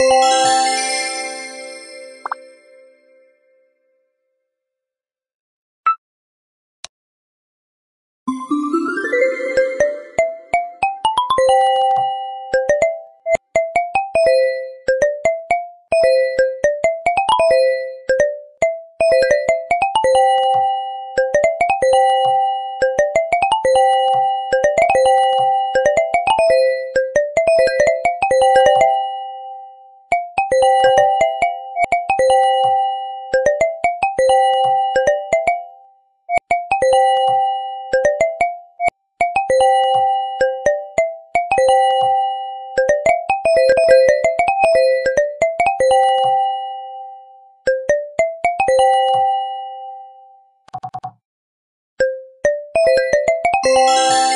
Música Música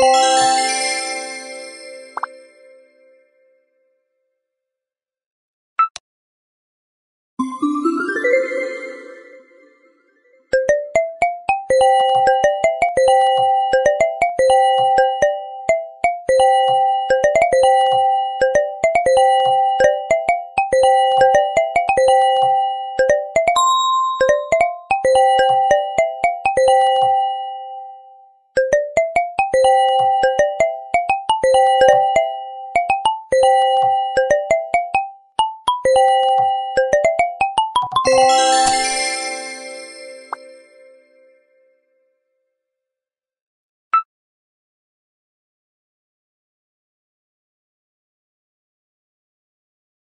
Música Bye.